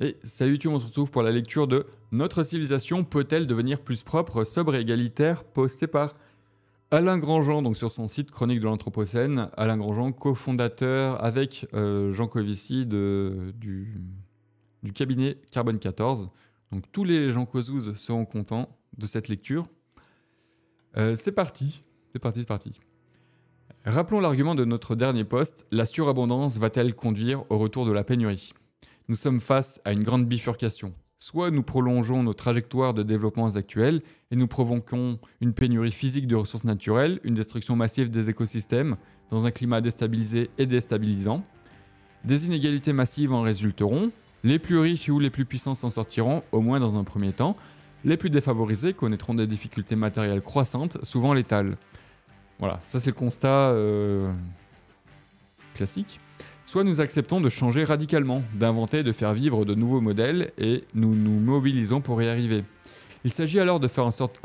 Et salut YouTube, on se retrouve pour la lecture de Notre civilisation peut-elle devenir plus propre, sobre et égalitaire posté par Alain Grandjean, donc sur son site Chronique de l'Anthropocène. Alain Grandjean, cofondateur avec euh, Jean Covici du, cabinet Carbone 14. Donc tous les gens Cozouz seront contents de cette lecture. Euh, c'est parti, c'est parti, c'est parti. Rappelons l'argument de notre dernier poste, la surabondance va-t-elle conduire au retour de la pénurie? Nous sommes face à une grande bifurcation. Soit nous prolongeons nos trajectoires de développement actuelles et nous provoquons une pénurie physique de ressources naturelles, une destruction massive des écosystèmes, dans un climat déstabilisé et déstabilisant. Des inégalités massives en résulteront, les plus riches ou les plus puissants s'en sortiront, au moins dans un premier temps, les plus défavorisés connaîtront des difficultés matérielles croissantes, souvent létales. Voilà, ça c'est le constat euh, classique. Soit nous acceptons de changer radicalement, d'inventer, de faire vivre de nouveaux modèles et nous nous mobilisons pour y arriver. Il s'agit alors de faire en sorte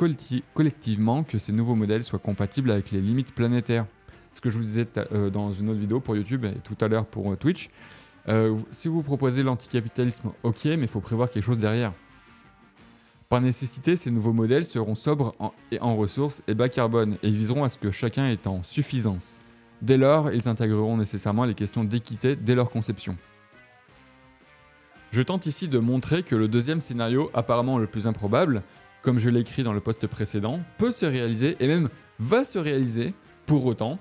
collectivement que ces nouveaux modèles soient compatibles avec les limites planétaires. Ce que je vous disais euh, dans une autre vidéo pour YouTube et tout à l'heure pour euh, Twitch. si vous proposez l'anticapitalisme, ok, mais il faut prévoir quelque chose derrière. Par nécessité, ces nouveaux modèles seront sobres en, et en ressources et bas carbone et viseront à ce que chacun ait en suffisance. Dès lors, ils intégreront nécessairement les questions d'équité dès leur conception. Je tente ici de montrer que le deuxième scénario, apparemment le plus improbable, comme je l'ai écrit dans le poste précédent, peut se réaliser et même va se réaliser pour autant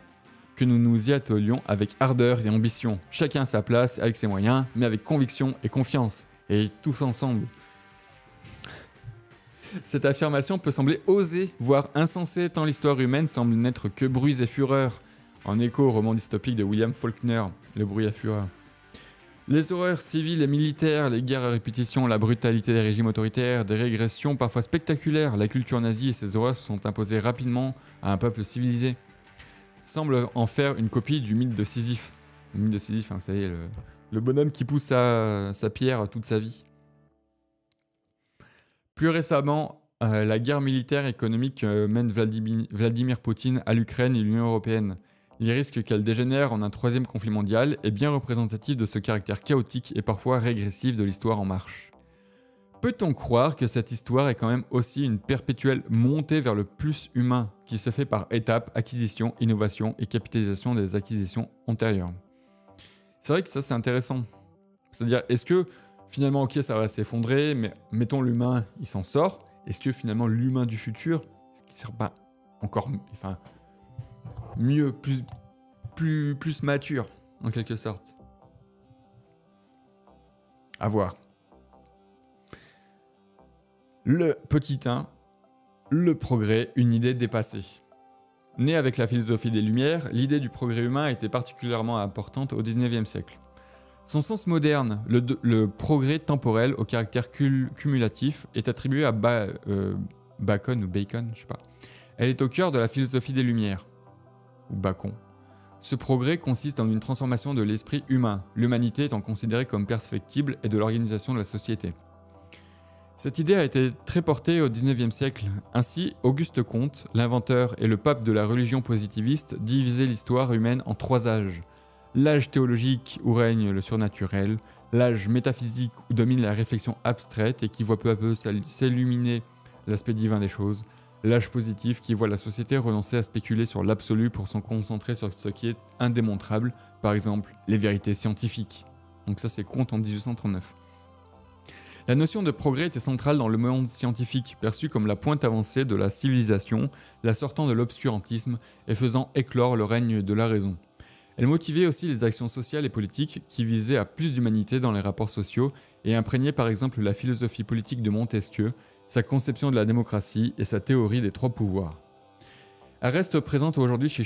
que nous nous y attelions avec ardeur et ambition, chacun à sa place avec ses moyens, mais avec conviction et confiance, et tous ensemble. Cette affirmation peut sembler osée, voire insensée, tant l'histoire humaine semble n'être que bruits et fureurs, en écho au roman dystopique de William Faulkner, Le bruit et fureur. Les horreurs civiles et militaires, les guerres à répétition, la brutalité des régimes autoritaires, des régressions parfois spectaculaires, la culture nazie et ses horreurs sont imposées rapidement à un peuple civilisé, semblent en faire une copie du mythe de Sisyphe. Le mythe de hein, le, bonhomme qui pousse sa pierre toute sa vie. Plus récemment, euh, la guerre militaire et économique euh, mène Vladimir, Poutine à l'Ukraine et l'Union européenne. Il risque qu'elle dégénère en un troisième conflit mondial est bien représentatif de ce caractère chaotique et parfois régressif de l'histoire en marche. Peut-on croire que cette histoire est quand même aussi une perpétuelle montée vers le plus humain qui se fait par étapes, acquisition, innovation et capitalisation des acquisitions antérieures? C'est vrai que ça c'est intéressant. C'est-à-dire, est-ce que finalement, ok, ça va s'effondrer, mais mettons l'humain, il s'en sort. Est-ce que finalement, l'humain du futur, qui sera pas encore, enfin, mieux, plus, plus, plus mature, en quelque sorte À voir. Le petit 1, le progrès, une idée dépassée. Né avec la philosophie des Lumières, l'idée du progrès humain était particulièrement importante au XIXe siècle. Son sens moderne, le, progrès temporel au caractère cumulatif, est attribué à euh, Bacon ou Bacon, je sais pas. Elle est au cœur de la philosophie des Lumières, ou Bacon. Ce progrès consiste en une transformation de l'esprit humain, l'humanité étant considérée comme perfectible et de l'organisation de la société. Cette idée a été très portée au XIXe siècle. Ainsi, Auguste Comte, l'inventeur et le pape de la religion positiviste, divisait l'histoire humaine en trois âges l'âge théologique où règne le surnaturel, l'âge métaphysique où domine la réflexion abstraite et qui voit peu à peu s'illuminer l'aspect divin des choses, l'âge positif qui voit la société renoncer à spéculer sur l'absolu pour s'en concentrer sur ce qui est indémontrable, par exemple les vérités scientifiques. Donc ça c'est Comte en 1839. La notion de progrès était centrale dans le monde scientifique, perçu comme la pointe avancée de la civilisation, la sortant de l'obscurantisme et faisant éclore le règne de la raison. Elle motivait aussi les actions sociales et politiques qui visaient à plus d'humanité dans les rapports sociaux et imprégnaient par exemple la philosophie politique de Montesquieu, sa conception de la démocratie et sa théorie des trois pouvoirs. Elle reste présente aujourd'hui chez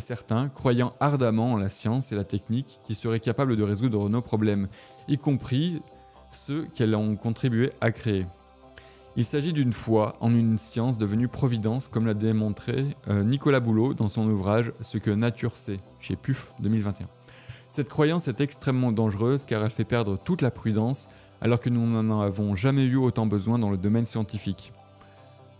certains, croyant ardemment en la science et la technique qui seraient capables de résoudre nos problèmes, y compris ceux qu'elles ont contribué à créer. Il s'agit d'une foi en une science devenue providence, comme l'a démontré euh, Nicolas Boulot dans son ouvrage Ce que nature sait, chez PUF 2021. Cette croyance est extrêmement dangereuse car elle fait perdre toute la prudence alors que nous n'en avons jamais eu autant besoin dans le domaine scientifique.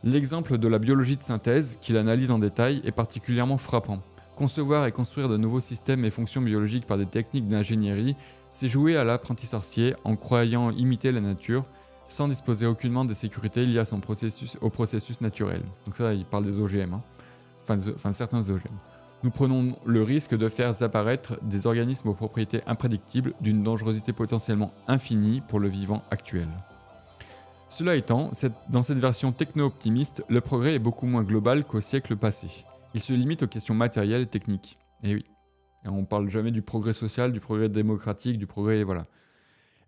L'exemple de la biologie de synthèse, qu'il analyse en détail, est particulièrement frappant. Concevoir et construire de nouveaux systèmes et fonctions biologiques par des techniques d'ingénierie c'est jouer à l'apprenti sorcier en croyant imiter la nature sans disposer aucunement des sécurités liées à son processus, au processus naturel. Donc ça, il parle des OGM, hein. enfin, enfin certains OGM. Nous prenons le risque de faire apparaître des organismes aux propriétés imprédictibles d'une dangerosité potentiellement infinie pour le vivant actuel. Cela étant, dans cette version techno-optimiste, le progrès est beaucoup moins global qu'au siècle passé. Il se limite aux questions matérielles et techniques. Et oui, on parle jamais du progrès social, du progrès démocratique, du progrès... voilà.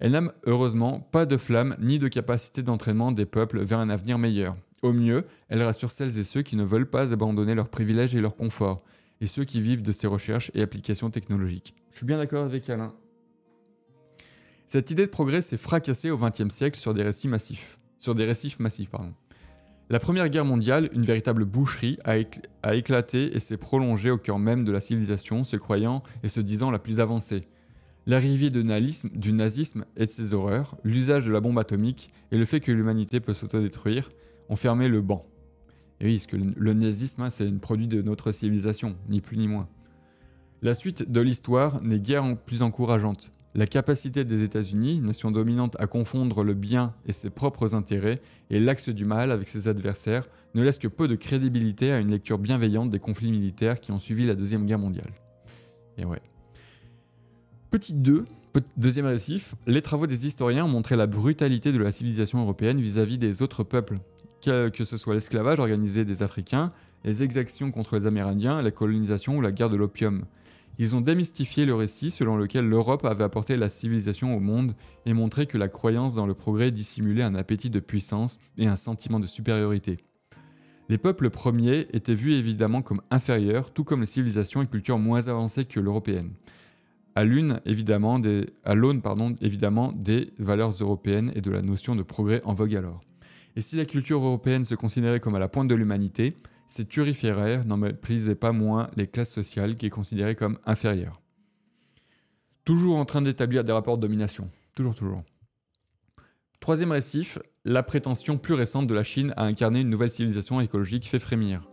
Elle n'a heureusement pas de flamme ni de capacité d'entraînement des peuples vers un avenir meilleur. Au mieux, elle rassure celles et ceux qui ne veulent pas abandonner leurs privilèges et leur confort, et ceux qui vivent de ces recherches et applications technologiques. Je suis bien d'accord avec Alain. Cette idée de progrès s'est fracassée au XXe siècle sur des récits massifs. Sur des récifs massifs, pardon. La Première Guerre mondiale, une véritable boucherie, a, éclaté et s'est prolongée au cœur même de la civilisation, se croyant et se disant la plus avancée. L'arrivée du nazisme et de ses horreurs, l'usage de la bombe atomique et le fait que l'humanité peut s'autodétruire ont fermé le banc. Et oui, parce le nazisme, hein, c'est un produit de notre civilisation, ni plus ni moins. La suite de l'histoire n'est guère plus encourageante. La capacité des États-Unis, nation dominante à confondre le bien et ses propres intérêts, et l'axe du mal avec ses adversaires, ne laisse que peu de crédibilité à une lecture bienveillante des conflits militaires qui ont suivi la Deuxième Guerre mondiale. Et ouais. Petit 2, deuxième récif, les travaux des historiens ont montré la brutalité de la civilisation européenne vis-à-vis des autres peuples, que, ce soit l'esclavage organisé des Africains, les exactions contre les Amérindiens, la colonisation ou la guerre de l'opium. Ils ont démystifié le récit selon lequel l'Europe avait apporté la civilisation au monde et montré que la croyance dans le progrès dissimulait un appétit de puissance et un sentiment de supériorité. Les peuples premiers étaient vus évidemment comme inférieurs, tout comme les civilisations et cultures moins avancées que l'européenne à l'aune évidemment, évidemment des valeurs européennes et de la notion de progrès en vogue alors. Et si la culture européenne se considérait comme à la pointe de l'humanité, ces turiféraires n'en méprisaient pas moins les classes sociales qui est considérées comme inférieures. Toujours en train d'établir des rapports de domination. Toujours, toujours. Troisième récif, la prétention plus récente de la Chine à incarner une nouvelle civilisation écologique fait frémir.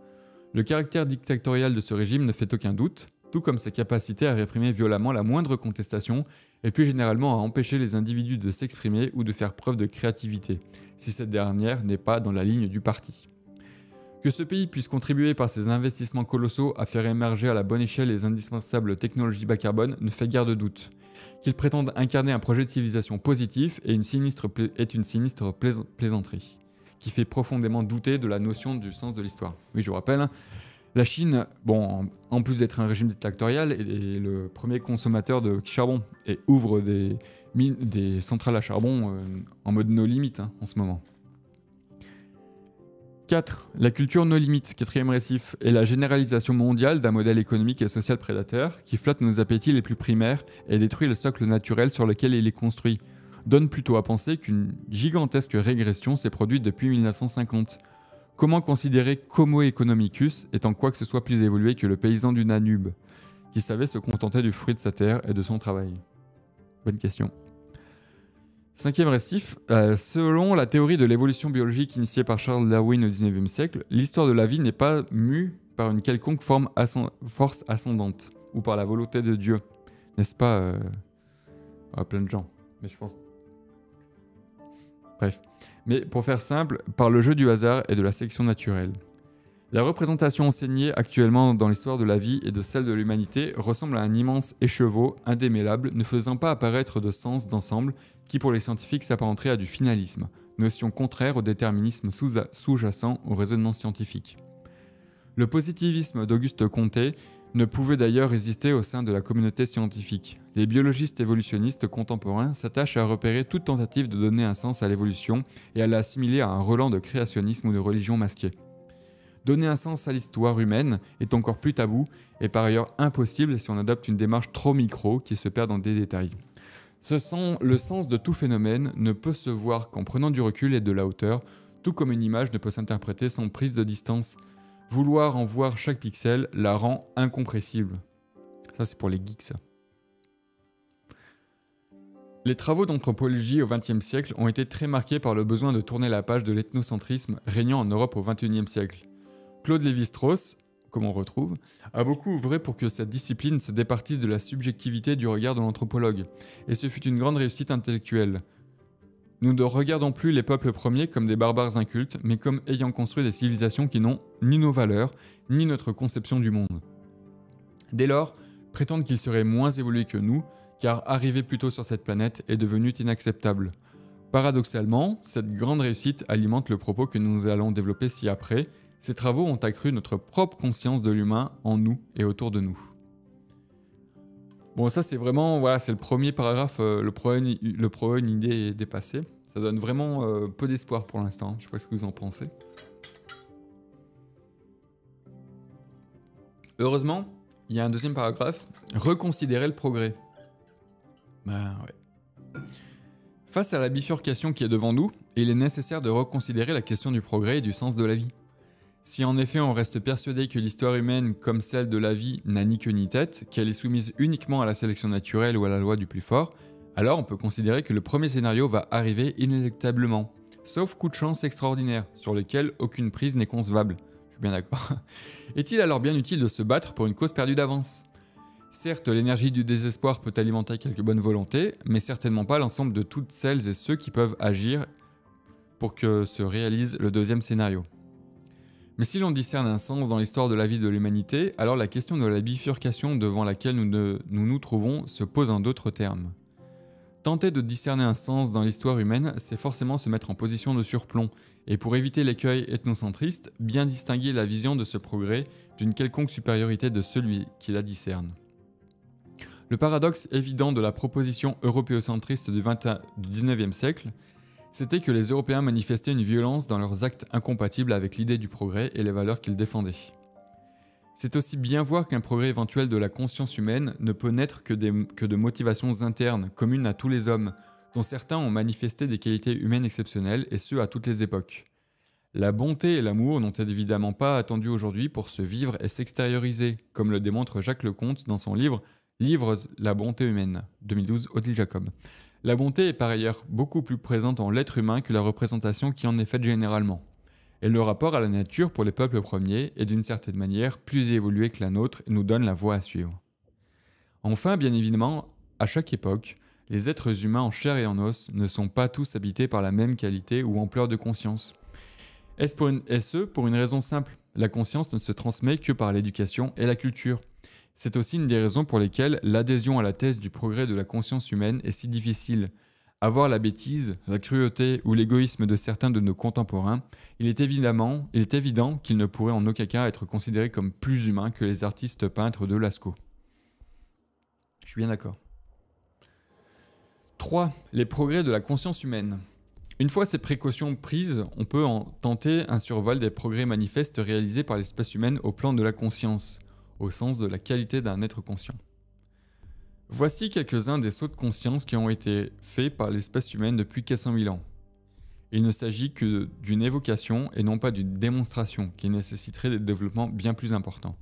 Le caractère dictatorial de ce régime ne fait aucun doute, tout comme sa capacité à réprimer violemment la moindre contestation, et plus généralement à empêcher les individus de s'exprimer ou de faire preuve de créativité, si cette dernière n'est pas dans la ligne du parti. Que ce pays puisse contribuer par ses investissements colossaux à faire émerger à la bonne échelle les indispensables technologies bas carbone ne fait guère de doute. Qu'il prétende incarner un projet de civilisation positif est une sinistre, plaisanterie, qui fait profondément douter de la notion du sens de l'histoire. Oui, je vous rappelle, hein, la Chine, en plus d'être un régime dictatorial, est le premier consommateur de charbon et ouvre des, centrales à charbon euh, en mode no limite hein, en ce moment. 4. La culture no limite, quatrième récif, est la généralisation mondiale d'un modèle économique et social prédateur qui flatte nos appétits les plus primaires et détruit le socle naturel sur lequel il est construit. Donne plutôt à penser qu'une gigantesque régression s'est produite depuis 1950 Comment considérer qu'Homo economicus étant quoi que ce soit plus évolué que le paysan du Nanube, qui savait se contenter du fruit de sa terre et de son travail? Bonne question. Cinquième récif, euh, selon la théorie de l'évolution biologique initiée par Charles Darwin au XIXe siècle, l'histoire de la vie n'est pas mue par une quelconque force ascendante ou par la volonté de Dieu. N'est-ce pas euh, à plein de gens Mais je pense. Bref. Mais pour faire simple, par le jeu du hasard et de la sélection naturelle. La représentation enseignée actuellement dans l'histoire de la vie et de celle de l'humanité ressemble à un immense écheveau indémêlable ne faisant pas apparaître de sens d'ensemble qui pour les scientifiques s'apparenterait à du finalisme, notion contraire au déterminisme sous-jacent au raisonnement scientifique. Le positivisme d'Auguste Comte ne pouvait d'ailleurs résister au sein de la communauté scientifique. Les biologistes évolutionnistes contemporains s'attachent à repérer toute tentative de donner un sens à l'évolution et à l'assimiler à un relent de créationnisme ou de religion masquée. Donner un sens à l'histoire humaine est encore plus tabou et par ailleurs impossible si on adopte une démarche trop micro qui se perd dans des détails. Ce le sens de tout phénomène ne peut se voir qu'en prenant du recul et de la hauteur, tout comme une image ne peut s'interpréter sans prise de distance Vouloir en voir chaque pixel la rend incompressible. Ça, c'est pour les geeks, ça. Les travaux d'anthropologie au XXe siècle ont été très marqués par le besoin de tourner la page de l'ethnocentrisme régnant en Europe au XXIe siècle. Claude Lévi-Strauss, comme on retrouve, a beaucoup œuvré pour que cette discipline se départisse de la subjectivité du regard de l'anthropologue, et ce fut une grande réussite intellectuelle. Nous ne regardons plus les peuples premiers comme des barbares incultes, mais comme ayant construit des civilisations qui n'ont ni nos valeurs, ni notre conception du monde. Dès lors, prétendre qu'ils seraient moins évolués que nous, car arriver plus tôt sur cette planète est devenu inacceptable. Paradoxalement, cette grande réussite alimente le propos que nous allons développer ci-après. Ces travaux ont accru notre propre conscience de l'humain en nous et autour de nous. Bon, ça c'est vraiment, voilà, c'est le premier paragraphe, euh, le, pro le idée est dépassée. Ça donne vraiment euh, peu d'espoir pour l'instant. Je sais pas ce que vous en pensez. Heureusement, il y a un deuxième paragraphe. Reconsidérer le progrès. Bah ouais. Face à la bifurcation qui est devant nous, il est nécessaire de reconsidérer la question du progrès et du sens de la vie. Si en effet on reste persuadé que l'histoire humaine, comme celle de la vie, n'a ni queue ni tête, qu'elle est soumise uniquement à la sélection naturelle ou à la loi du plus fort, alors on peut considérer que le premier scénario va arriver inéluctablement, sauf coup de chance extraordinaire, sur lequel aucune prise n'est concevable. Je suis bien d'accord. Est-il alors bien utile de se battre pour une cause perdue d'avance? Certes, l'énergie du désespoir peut alimenter quelques bonnes volontés, mais certainement pas l'ensemble de toutes celles et ceux qui peuvent agir pour que se réalise le deuxième scénario. Mais si l'on discerne un sens dans l'histoire de la vie de l'humanité, alors la question de la bifurcation devant laquelle nous, nous trouvons se pose en d'autres termes. Tenter de discerner un sens dans l'histoire humaine, c'est forcément se mettre en position de surplomb, et pour éviter l'écueil ethnocentriste, bien distinguer la vision de ce progrès d'une quelconque supériorité de celui qui la discerne. Le paradoxe évident de la proposition européocentriste du 19e siècle, c'était que les Européens manifestaient une violence dans leurs actes incompatibles avec l'idée du progrès et les valeurs qu'ils défendaient. C'est aussi bien voir qu'un progrès éventuel de la conscience humaine ne peut naître que, de motivations internes, communes à tous les hommes, dont certains ont manifesté des qualités humaines exceptionnelles, et ce à toutes les époques. La bonté et l'amour n'ont évidemment pas attendu aujourd'hui pour se vivre et s'extérioriser, comme le démontre Jacques Lecomte dans son livre Livre La bonté humaine, 2012, Odile Jacob. La bonté est par ailleurs beaucoup plus présente en l'être humain que la représentation qui en est faite généralement. Et le rapport à la nature pour les peuples premiers est d'une certaine manière plus évolué que la nôtre et nous donne la voie à suivre. Enfin, bien évidemment, à chaque époque, les êtres humains en chair et en os ne sont pas tous habités par la même qualité ou ampleur de conscience. Est-ce, pour une raison simple? La conscience ne se transmet que par l'éducation et la culture. C'est aussi une des raisons pour lesquelles l'adhésion à la thèse du progrès de la conscience humaine est si difficile. Avoir la bêtise, la cruauté ou l'égoïsme de certains de nos contemporains, il est, évident qu'ils ne pourraient en aucun cas être considérés comme plus humains que les artistes peintres de Lascaux. Je suis bien d'accord. 3. Les progrès de la conscience humaine. Une fois ces précautions prises, on peut en tenter un survol des progrès manifestes réalisés par l'espèce humaine au plan de la conscience au sens de la qualité d'un être conscient. Voici quelques-uns des sauts de conscience qui ont été faits par l'espèce humaine depuis 400 000 ans. Il ne s'agit que d'une évocation et non pas d'une démonstration qui nécessiterait des développements bien plus importants.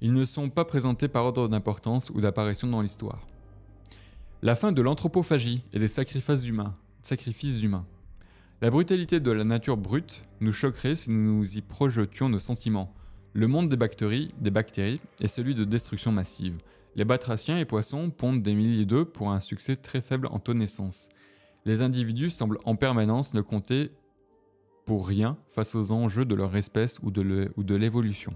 Ils ne sont pas présentés par ordre d'importance ou d'apparition dans l'histoire. La fin de l'anthropophagie et des sacrifices humains. Sacrifices humains. La brutalité de la nature brute nous choquerait si nous y projetions nos sentiments, le monde des bactéries, est celui de destruction massive. Les batraciens et poissons pondent des milliers d'œufs pour un succès très faible en taux de naissance. Les individus semblent en permanence ne compter pour rien face aux enjeux de leur espèce ou de l'évolution.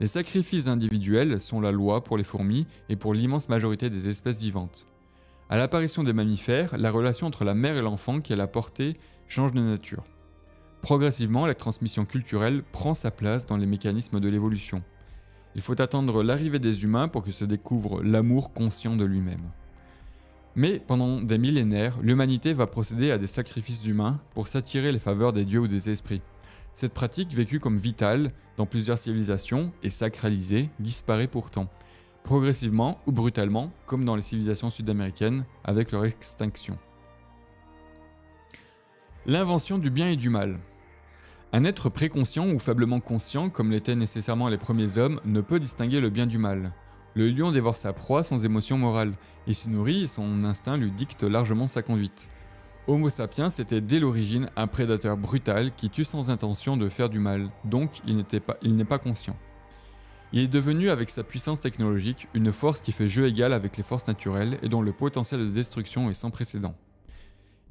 Les sacrifices individuels sont la loi pour les fourmis et pour l'immense majorité des espèces vivantes. À l'apparition des mammifères, la relation entre la mère et l'enfant qu'elle a porté change de nature. Progressivement, la transmission culturelle prend sa place dans les mécanismes de l'évolution. Il faut attendre l'arrivée des humains pour que se découvre l'amour conscient de lui-même. Mais pendant des millénaires, l'humanité va procéder à des sacrifices humains pour s'attirer les faveurs des dieux ou des esprits. Cette pratique, vécue comme vitale dans plusieurs civilisations et sacralisée, disparaît pourtant, progressivement ou brutalement, comme dans les civilisations sud-américaines avec leur extinction. L'invention du bien et du mal. Un être préconscient ou faiblement conscient, comme l'étaient nécessairement les premiers hommes, ne peut distinguer le bien du mal. Le lion dévore sa proie sans émotion morale. Il se nourrit et son instinct lui dicte largement sa conduite. Homo sapiens était dès l'origine un prédateur brutal qui tue sans intention de faire du mal, donc il n'est pas, conscient. Il est devenu, avec sa puissance technologique, une force qui fait jeu égal avec les forces naturelles et dont le potentiel de destruction est sans précédent.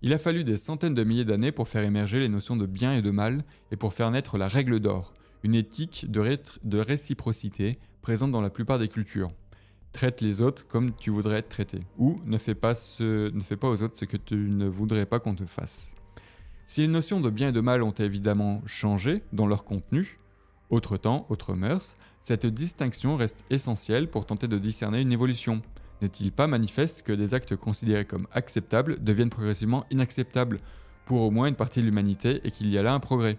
Il a fallu des centaines de milliers d'années pour faire émerger les notions de bien et de mal et pour faire naître la règle d'or, une éthique de, réciprocité présente dans la plupart des cultures. Traite les autres comme tu voudrais être traité, ou ne fais pas, aux autres ce que tu ne voudrais pas qu'on te fasse. Si les notions de bien et de mal ont évidemment changé dans leur contenu, autre temps, autre mœurs, cette distinction reste essentielle pour tenter de discerner une évolution. N'est-il pas manifeste que des actes considérés comme acceptables deviennent progressivement inacceptables pour au moins une partie de l'humanité et qu'il y a là un progrès?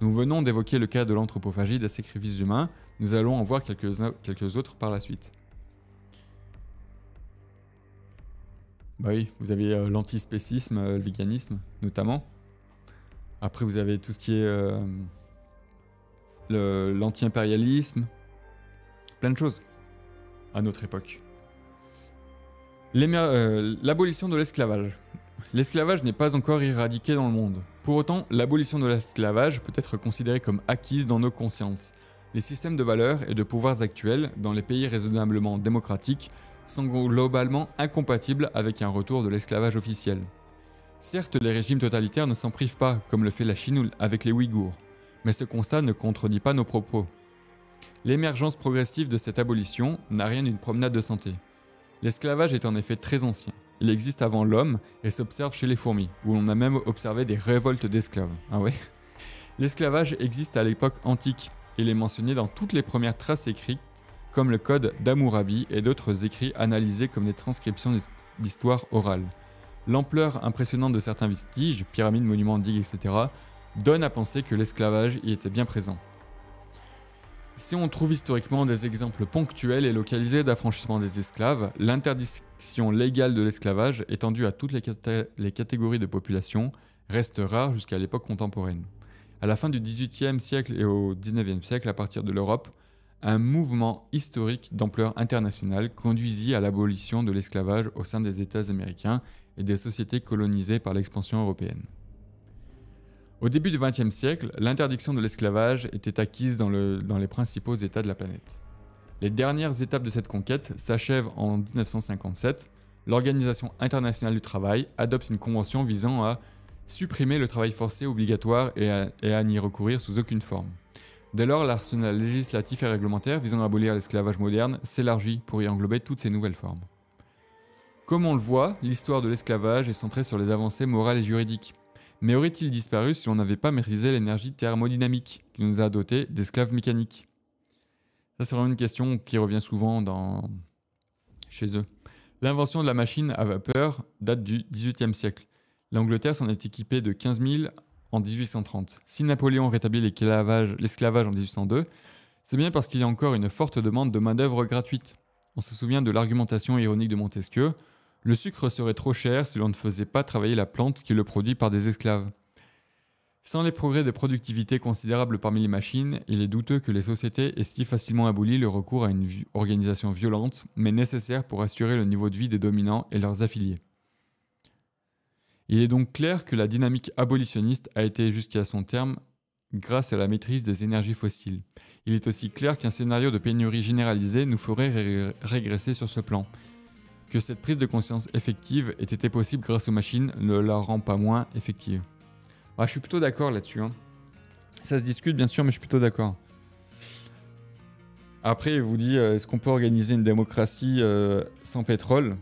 Nous venons d'évoquer le cas de l'anthropophagie des sacrifices humains, nous allons en voir quelques, autres par la suite. Bah oui, vous avez euh, l'antispécisme, euh, le véganisme notamment. Après, vous avez tout ce qui est euh, l'anti-impérialisme, plein de choses à notre époque. Euh, l'abolition de l'esclavage. L'esclavage n'est pas encore éradiqué dans le monde. Pour autant, l'abolition de l'esclavage peut être considérée comme acquise dans nos consciences. Les systèmes de valeurs et de pouvoirs actuels, dans les pays raisonnablement démocratiques, sont globalement incompatibles avec un retour de l'esclavage officiel. Certes, les régimes totalitaires ne s'en privent pas, comme le fait la Chine avec les Ouïghours, mais ce constat ne contredit pas nos propos. L'émergence progressive de cette abolition n'a rien d'une promenade de santé. L'esclavage est en effet très ancien. Il existe avant l'homme et s'observe chez les fourmis, où l'on a même observé des révoltes d'esclaves. Ah ouais? L'esclavage existe à l'époque antique. Il est mentionné dans toutes les premières traces écrites, comme le code d'Amourabi et d'autres écrits analysés comme des transcriptions d'histoire orale. L'ampleur impressionnante de certains vestiges, pyramides, monuments, digues, etc., donne à penser que l'esclavage y était bien présent. Si on trouve historiquement des exemples ponctuels et localisés d'affranchissement des esclaves, l'interdiction légale de l'esclavage, étendue à toutes les, catégories de population, reste rare jusqu'à l'époque contemporaine. À la fin du XVIIIe siècle et au XIXe siècle, à partir de l'Europe, un mouvement historique d'ampleur internationale conduisit à l'abolition de l'esclavage au sein des États américains et des sociétés colonisées par l'expansion européenne. Au début du XXe siècle, l'interdiction de l'esclavage était acquise dans, les principaux États de la planète. Les dernières étapes de cette conquête s'achèvent en 1957. L'Organisation internationale du travail adopte une convention visant à supprimer le travail forcé obligatoire et à, n'y recourir sous aucune forme. Dès lors, l'arsenal législatif et réglementaire visant à abolir l'esclavage moderne s'élargit pour y englober toutes ces nouvelles formes. Comme on le voit, l'histoire de l'esclavage est centrée sur les avancées morales et juridiques. Mais aurait-il disparu si on n'avait pas maîtrisé l'énergie thermodynamique qui nous a dotés d'esclaves mécaniques? Ça, c'est vraiment une question qui revient souvent chez eux. L'invention de la machine à vapeur date du XVIIIe siècle. L'Angleterre s'en est équipée de 15 000 en 1830. Si Napoléon rétablit l'esclavage en 1802, c'est bien parce qu'il y a encore une forte demande de main-d'œuvre gratuite. On se souvient de l'argumentation ironique de Montesquieu le sucre serait trop cher si l'on ne faisait pas travailler la plante qui le produit par des esclaves. Sans les progrès de productivité considérables parmi les machines, il est douteux que les sociétés aient si facilement aboli le recours à une organisation violente, mais nécessaire pour assurer le niveau de vie des dominants et leurs affiliés. Il est donc clair que la dynamique abolitionniste a été jusqu'à son terme grâce à la maîtrise des énergies fossiles. Il est aussi clair qu'un scénario de pénurie généralisée nous ferait régresser sur ce plan, que cette prise de conscience effective ait été possible grâce aux machines ne la rend pas moins effective. Ah, je suis plutôt d'accord là-dessus. Hein. Ça se discute bien sûr, mais je suis plutôt d'accord. Après, il vous dit, euh, est-ce qu'on peut organiser une démocratie euh, sans pétrole?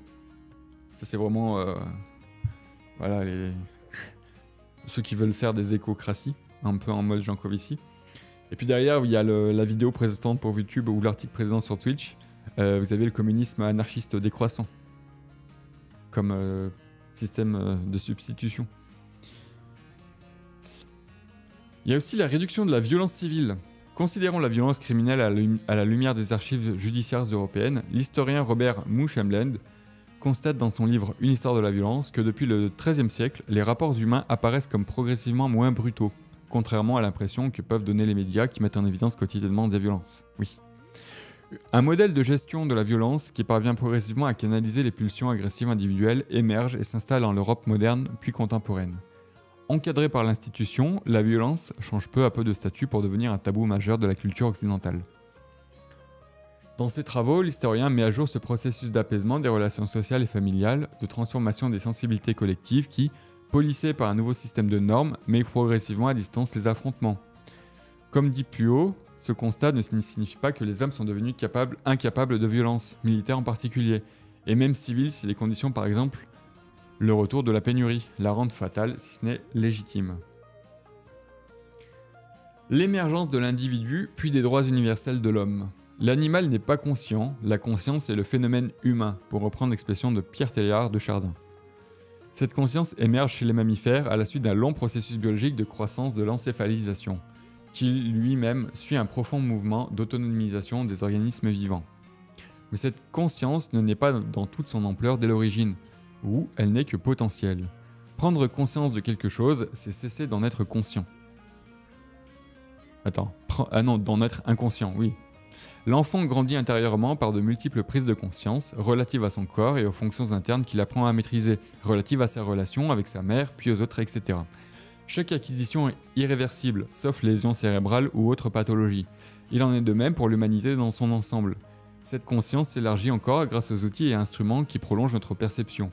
Ça, c'est vraiment... Euh, voilà, ceux qui veulent faire des écocraties, un peu en mode Jean Covici. Et puis derrière, il y a la vidéo présente pour YouTube ou l'article présent sur Twitch. vous avez le communisme anarchiste décroissant comme euh, système euh, de substitution. Il y a aussi la réduction de la violence civile. Considérons la violence criminelle à, la lumière des archives judiciaires européennes, l'historien Robert Mouchemland constate dans son livre Une histoire de la violence que depuis le XIIIe siècle, les rapports humains apparaissent comme progressivement moins brutaux, contrairement à l'impression que peuvent donner les médias qui mettent en évidence quotidiennement des violences. Oui. Un modèle de gestion de la violence qui parvient progressivement à canaliser les pulsions agressives individuelles émerge et s'installe en Europe moderne puis contemporaine. Encadrée par l'institution, la violence change peu à peu de statut pour devenir un tabou majeur de la culture occidentale. Dans ses travaux, l'historien met à jour ce processus d'apaisement des relations sociales et familiales, de transformation des sensibilités collectives qui, polissées par un nouveau système de normes, met progressivement à distance les affrontements. Comme dit plus haut, ce constat ne signifie pas que les hommes sont devenus capables, incapables de violence, militaire en particulier, et même civile si les conditions, par exemple, le retour de la pénurie, la rendent fatale si ce n'est légitime. L'émergence de l'individu, puis des droits universels de l'homme. L'animal n'est pas conscient, la conscience est le phénomène humain, pour reprendre l'expression de Pierre Teilhard de Chardin. Cette conscience émerge chez les mammifères à la suite d'un long processus biologique de croissance de l'encéphalisation, lui-même suit un profond mouvement d'autonomisation des organismes vivants. Mais cette conscience ne naît pas dans toute son ampleur dès l'origine, ou elle n'est que potentielle. Prendre conscience de quelque chose, c'est cesser d'en être conscient. Attends, ah non, d'en être inconscient, oui, L'enfant grandit intérieurement par de multiples prises de conscience relatives à son corps et aux fonctions internes qu'il apprend à maîtriser, relatives à sa relation avec sa mère, puis aux autres, etc. Chaque acquisition est irréversible, sauf lésions cérébrales ou autres pathologies. Il en est de même pour l'humanité dans son ensemble. Cette conscience s'élargit encore grâce aux outils et instruments qui prolongent notre perception.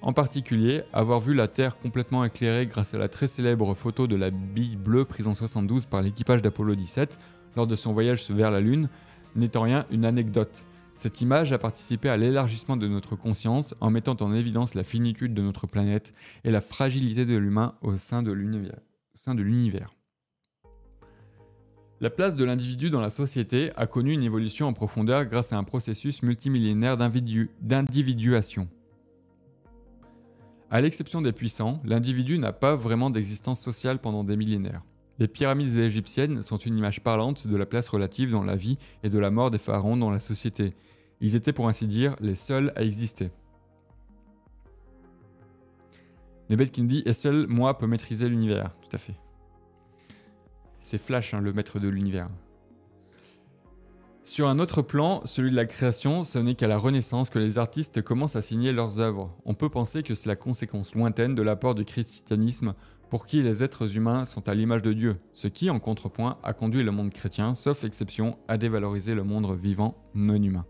En particulier, avoir vu la Terre complètement éclairée grâce à la très célèbre photo de la bille bleue prise en 72 par l'équipage d'Apollo 17 lors de son voyage vers la Lune n'est en rien une anecdote. Cette image a participé à l'élargissement de notre conscience en mettant en évidence la finitude de notre planète et la fragilité de l'humain au sein de l'univers. La place de l'individu dans la société a connu une évolution en profondeur grâce à un processus multimillénaire d'individuation. À l'exception des puissants, l'individu n'a pas vraiment d'existence sociale pendant des millénaires. Les pyramides égyptiennes sont une image parlante de la place relative dans la vie et de la mort des pharaons dans la société. Ils étaient pour ainsi dire les seuls à exister. Dit Et seul moi peut maîtriser l'univers. Tout à fait. C'est Flash, hein, le maître de l'univers. Sur un autre plan, celui de la création, ce n'est qu'à la Renaissance que les artistes commencent à signer leurs œuvres. On peut penser que c'est la conséquence lointaine de l'apport du christianisme pour qui les êtres humains sont à l'image de Dieu, ce qui, en contrepoint, a conduit le monde chrétien, sauf exception, à dévaloriser le monde vivant non humain.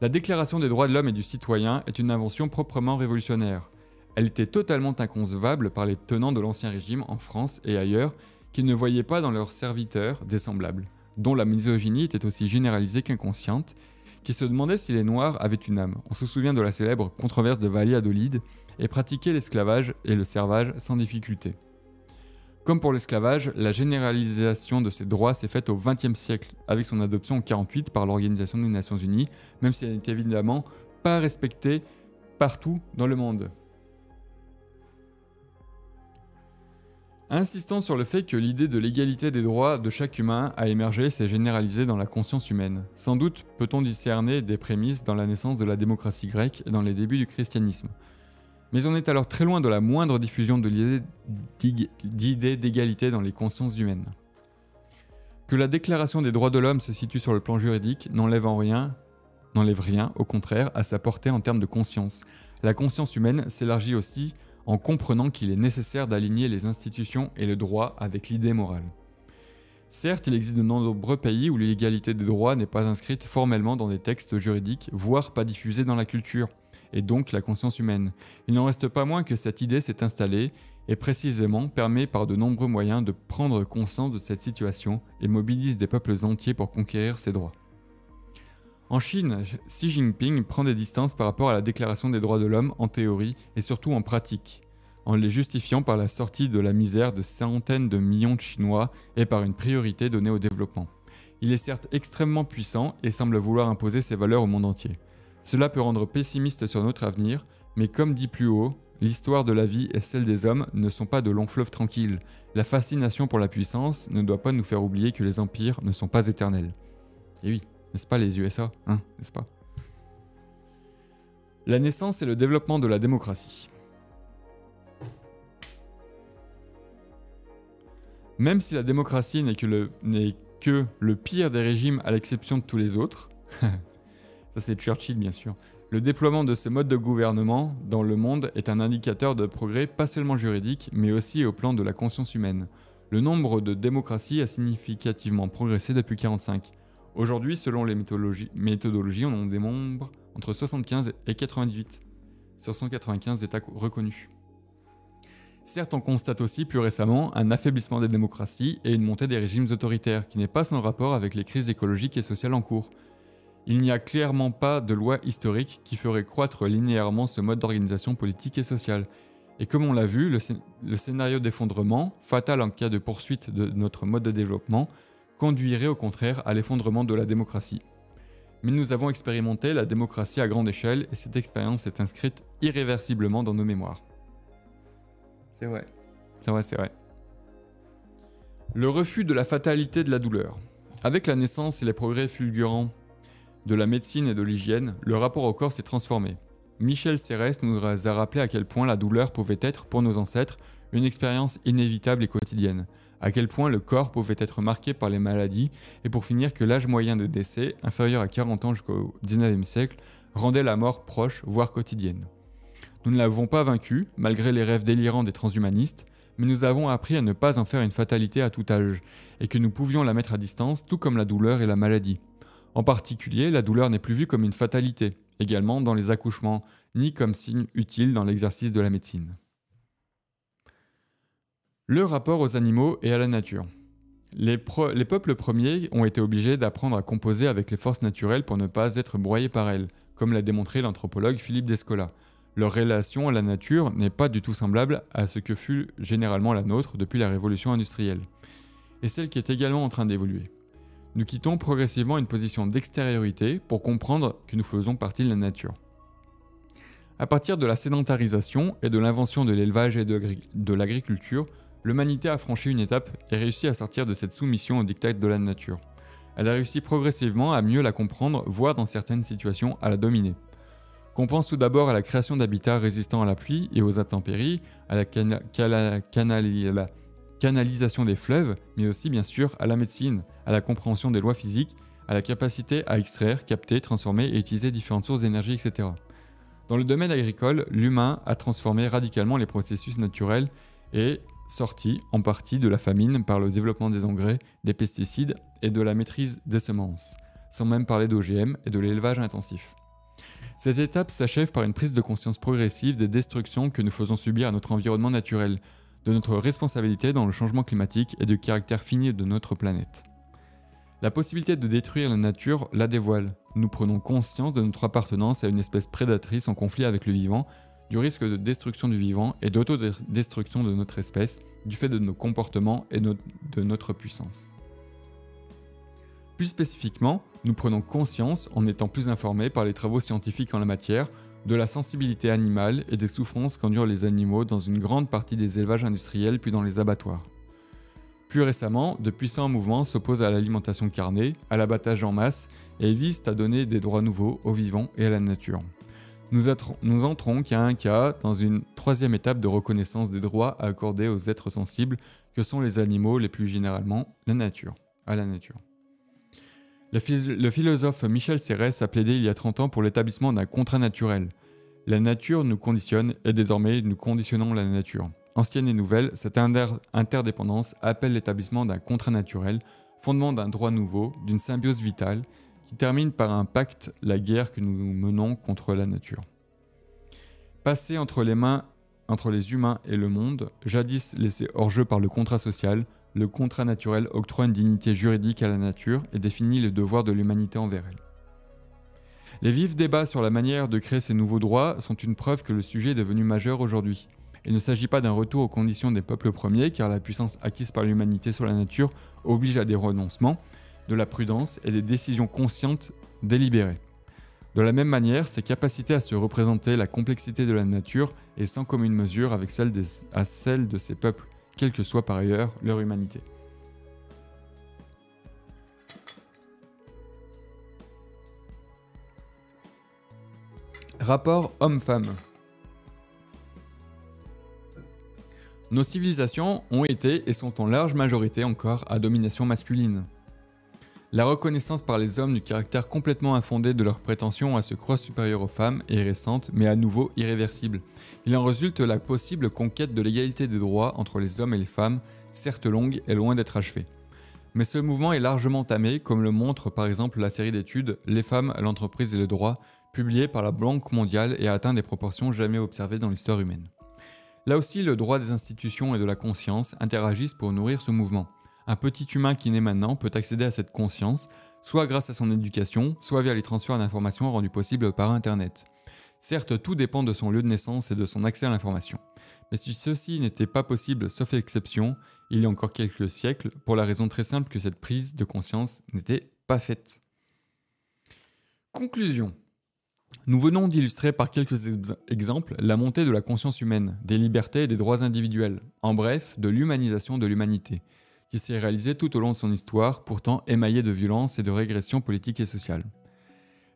La Déclaration des droits de l'homme et du citoyen est une invention proprement révolutionnaire. Elle était totalement inconcevable par les tenants de l'Ancien Régime en France et ailleurs, qui ne voyaient pas dans leurs serviteurs des semblables, dont la misogynie était aussi généralisée qu'inconsciente, qui se demandaient si les Noirs avaient une âme. On se souvient de la célèbre controverse de Valladolid, et pratiquer l'esclavage et le servage sans difficulté. Comme pour l'esclavage, la généralisation de ces droits s'est faite au XXe siècle, avec son adoption en 1948 par l'Organisation des Nations Unies, même si elle n'est évidemment pas respectée partout dans le monde. Insistant sur le fait que l'idée de l'égalité des droits de chaque humain a émergé et s'est généralisée dans la conscience humaine. Sans doute peut-on discerner des prémices dans la naissance de la démocratie grecque et dans les débuts du christianisme. Mais on est alors très loin de la moindre diffusion de l'idée d'égalité dans les consciences humaines. Que la Déclaration des droits de l'homme se situe sur le plan juridique n'enlève en rien, n'enlève rien, au contraire, à sa portée en termes de conscience. La conscience humaine s'élargit aussi en comprenant qu'il est nécessaire d'aligner les institutions et le droit avec l'idée morale. Certes, il existe de nombreux pays où l'égalité des droits n'est pas inscrite formellement dans des textes juridiques, voire pas diffusée dans la culture et donc la conscience humaine. Il n'en reste pas moins que cette idée s'est installée et précisément permet par de nombreux moyens de prendre conscience de cette situation et mobilise des peuples entiers pour conquérir ses droits. En Chine, Xi Jinping prend des distances par rapport à la Déclaration des droits de l'homme en théorie et surtout en pratique, en les justifiant par la sortie de la misère de centaines de millions de Chinois et par une priorité donnée au développement. Il est certes extrêmement puissant et semble vouloir imposer ses valeurs au monde entier. Cela peut rendre pessimiste sur notre avenir, mais comme dit plus haut, l'histoire de la vie et celle des hommes ne sont pas de longs fleuves tranquilles. La fascination pour la puissance ne doit pas nous faire oublier que les empires ne sont pas éternels. Et oui, n'est-ce pas les USA, hein, n'est-ce pas? La naissance et le développement de la démocratie. Même si la démocratie n'est que, le, que le pire des régimes à l'exception de tous les autres, Ça, c'est Churchill, bien sûr. Le déploiement de ce mode de gouvernement dans le monde est un indicateur de progrès pas seulement juridique, mais aussi au plan de la conscience humaine. Le nombre de démocraties a significativement progressé depuis 1945. Aujourd'hui, selon les méthodologies, on en dénombre entre 75 et 98 sur 195 États reconnus. Certes, on constate aussi plus récemment un affaiblissement des démocraties et une montée des régimes autoritaires, qui n'est pas sans rapport avec les crises écologiques et sociales en cours. Il n'y a clairement pas de loi historique qui ferait croître linéairement ce mode d'organisation politique et sociale. Et comme on l'a vu, le, scénario d'effondrement, fatal en cas de poursuite de notre mode de développement, conduirait au contraire à l'effondrement de la démocratie. Mais nous avons expérimenté la démocratie à grande échelle et cette expérience est inscrite irréversiblement dans nos mémoires. C'est vrai. C'est vrai, c'est vrai. Le refus de la fatalité de la douleur. Avec la naissance et les progrès fulgurants de la médecine et de l'hygiène, le rapport au corps s'est transformé. Michel Serres nous a rappelé à quel point la douleur pouvait être, pour nos ancêtres, une expérience inévitable et quotidienne, à quel point le corps pouvait être marqué par les maladies, et pour finir que l'âge moyen de décès, inférieur à 40 ans jusqu'au 19e siècle, rendait la mort proche, voire quotidienne. Nous ne l'avons pas vaincu, malgré les rêves délirants des transhumanistes, mais nous avons appris à ne pas en faire une fatalité à tout âge, et que nous pouvions la mettre à distance, tout comme la douleur et la maladie. En particulier, la douleur n'est plus vue comme une fatalité, également dans les accouchements, ni comme signe utile dans l'exercice de la médecine. Le rapport aux animaux et à la nature. Les, les, peuples premiers ont été obligés d'apprendre à composer avec les forces naturelles pour ne pas être broyés par elles, comme l'a démontré l'anthropologue Philippe Descola. Leur relation à la nature n'est pas du tout semblable à ce que fut généralement la nôtre depuis la révolution industrielle, et celle qui est également en train d'évoluer. Nous quittons progressivement une position d'extériorité pour comprendre que nous faisons partie de la nature. À partir de la sédentarisation et de l'invention de l'élevage et de l'agriculture, l'humanité a franchi une étape et réussi à sortir de cette soumission au dictat de la nature. Elle a réussi progressivement à mieux la comprendre, voire dans certaines situations à la dominer. Qu'on pense tout d'abord à la création d'habitats résistants à la pluie et aux intempéries, à la, canalisation des fleuves, mais aussi bien sûr à la médecine, à la compréhension des lois physiques, à la capacité à extraire, capter, transformer et utiliser différentes sources d'énergie, etc. Dans le domaine agricole, l'humain a transformé radicalement les processus naturels et sorti en partie de la famine par le développement des engrais, des pesticides et de la maîtrise des semences, sans même parler d'OGM et de l'élevage intensif. Cette étape s'achève par une prise de conscience progressive des destructions que nous faisons subir à notre environnement naturel, de notre responsabilité dans le changement climatique et du caractère fini de notre planète. La possibilité de détruire la nature la dévoile. Nous prenons conscience de notre appartenance à une espèce prédatrice en conflit avec le vivant, du risque de destruction du vivant et d'autodestruction de notre espèce, du fait de nos comportements et de notre puissance. Plus spécifiquement, nous prenons conscience, en étant plus informés par les travaux scientifiques en la matière, de la sensibilité animale et des souffrances qu'endurent les animaux dans une grande partie des élevages industriels puis dans les abattoirs. Plus récemment, de puissants mouvements s'opposent à l'alimentation carnée, à l'abattage en masse et visent à donner des droits nouveaux aux vivants et à la nature. Nous, entrons qu'à cas dans une troisième étape de reconnaissance des droits accordés aux êtres sensibles que sont les animaux, les plus généralement la nature, à la nature. Le, philosophe Michel Serres a plaidé il y a 30 ans pour l'établissement d'un contrat naturel. La nature nous conditionne et désormais nous conditionnons la nature. Ancienne et nouvelle, cette interdépendance appelle l'établissement d'un contrat naturel, fondement d'un droit nouveau, d'une symbiose vitale, qui termine par un pacte, la guerre que nous menons contre la nature. Passé entre les mains entre les humains et le monde, jadis laissé hors jeu par le contrat social, le contrat naturel octroie une dignité juridique à la nature et définit les devoirs de l'humanité envers elle. Les vifs débats sur la manière de créer ces nouveaux droits sont une preuve que le sujet est devenu majeur aujourd'hui. Il ne s'agit pas d'un retour aux conditions des peuples premiers, car la puissance acquise par l'humanité sur la nature oblige à des renoncements, de la prudence et des décisions conscientes délibérées. De la même manière, ses capacités à se représenter la complexité de la nature est sans commune mesure avec celle de, à celle de ces peuples quelle que soit par ailleurs leur humanité. Rapport homme-femme. Nos civilisations ont été et sont en large majorité encore à domination masculine. La reconnaissance par les hommes du caractère complètement infondé de leur prétention à se croire supérieur aux femmes est récente, mais à nouveau irréversible. Il en résulte la possible conquête de l'égalité des droits entre les hommes et les femmes, certes longue et loin d'être achevée. Mais ce mouvement est largement tamé, comme le montre par exemple la série d'études Les femmes, l'entreprise et le droit, publiée par la Banque mondiale et atteint des proportions jamais observées dans l'histoire humaine. Là aussi, le droit des institutions et de la conscience interagissent pour nourrir ce mouvement. Un petit humain qui naît maintenant peut accéder à cette conscience, soit grâce à son éducation, soit via les transferts d'informations rendus possibles par Internet. Certes, tout dépend de son lieu de naissance et de son accès à l'information. Mais si ceci n'était pas possible, sauf exception, il y a encore quelques siècles, pour la raison très simple que cette prise de conscience n'était pas faite. Conclusion. Nous venons d'illustrer par quelques exemples la montée de la conscience humaine, des libertés et des droits individuels, en bref, de l'humanisation de l'humanité, qui s'est réalisée tout au long de son histoire, pourtant émaillée de violences et de régressions politiques et sociales.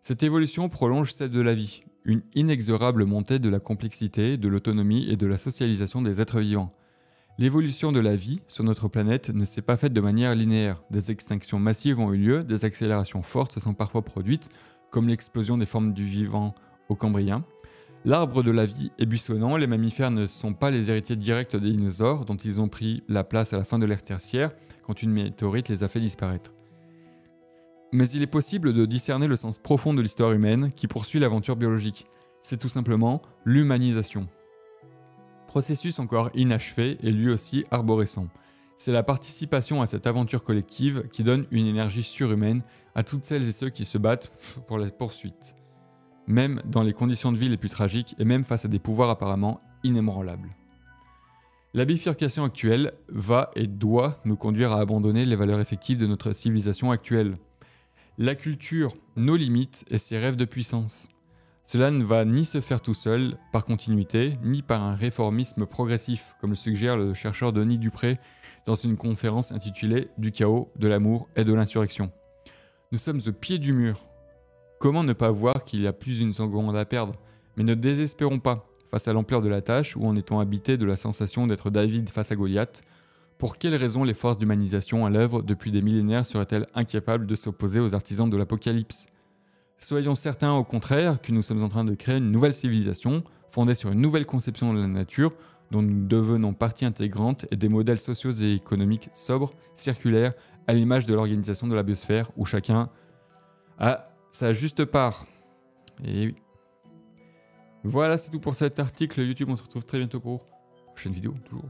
Cette évolution prolonge celle de la vie, une inexorable montée de la complexité, de l'autonomie et de la socialisation des êtres vivants. L'évolution de la vie sur notre planète ne s'est pas faite de manière linéaire. Des extinctions massives ont eu lieu, des accélérations fortes se sont parfois produites, comme l'explosion des formes du vivant au Cambrien. L'arbre de la vie est buissonnant, les mammifères ne sont pas les héritiers directs des dinosaures dont ils ont pris la place à la fin de l'ère tertiaire quand une météorite les a fait disparaître. Mais il est possible de discerner le sens profond de l'histoire humaine qui poursuit l'aventure biologique. C'est tout simplement l'humanisation. Processus encore inachevé et lui aussi arborescent. C'est la participation à cette aventure collective qui donne une énergie surhumaine à toutes celles et ceux qui se battent pour la poursuite. Même dans les conditions de vie les plus tragiques et même face à des pouvoirs apparemment inébranlables. La bifurcation actuelle va et doit nous conduire à abandonner les valeurs effectives de notre civilisation actuelle la culture, nos limites et ses rêves de puissance. Cela ne va ni se faire tout seul, par continuité, ni par un réformisme progressif, comme le suggère le chercheur Denis Dupré dans une conférence intitulée Du chaos, de l'amour et de l'insurrection. Nous sommes au pied du mur. Comment ne pas voir qu'il y a plus d'une seconde à perdre? Mais ne désespérons pas, face à l'ampleur de la tâche, ou en étant habité de la sensation d'être David face à Goliath, pour quelles raisons les forces d'humanisation à l'œuvre depuis des millénaires seraient-elles incapables de s'opposer aux artisans de l'apocalypse? Soyons certains au contraire que nous sommes en train de créer une nouvelle civilisation fondée sur une nouvelle conception de la nature dont nous devenons partie intégrante et des modèles sociaux et économiques sobres, circulaires, à l'image de l'organisation de la biosphère où chacun a sa juste part. Et oui. Voilà, c'est tout pour cet article YouTube. On se retrouve très bientôt pour une prochaine vidéo, toujours.